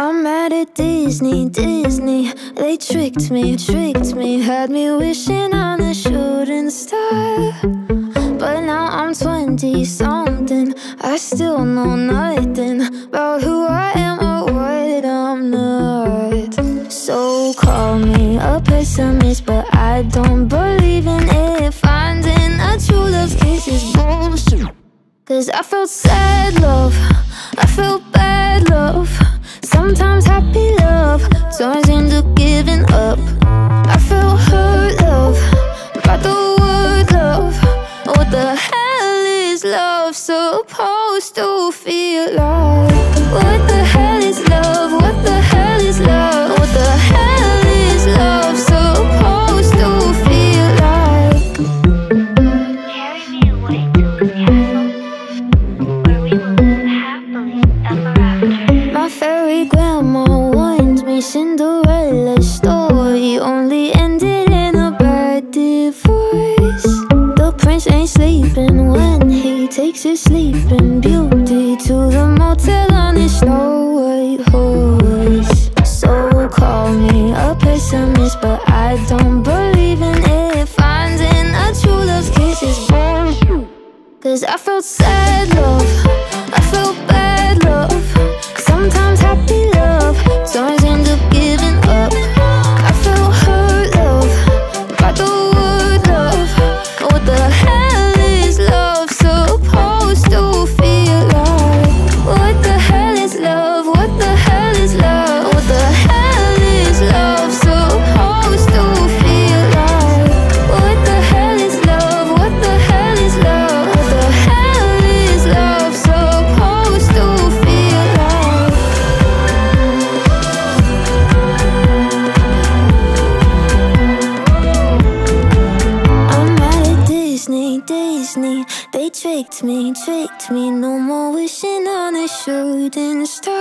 I'm mad at Disney, Disney. They tricked me, tricked me, had me wishing on a shooting star. But now I'm 20 something. I still know nothing about who I am or what I'm not. So call me a pessimist, but I don't believe in it. Finding a true love is bullshit. Cause I felt sad love, I felt bad love. Sometimes happy love turns into giving up. I felt hurt love by the word love. What the hell is love supposed to feel like? What the hell is love? What the hell is love? What the hell is love supposed to feel like? Carry me away to a castle where we will live happily ever after. My fairy grandma warned me Cinderella's story only ended in a bad divorce. The prince ain't sleeping when he takes his sleeping beauty to the motel on his snow white horse. So call me a pessimist, but I don't believe in it. Finding a true love's kiss is bullshit. Cause I felt sad love, They tricked me, tricked me. No more wishing on a shooting star.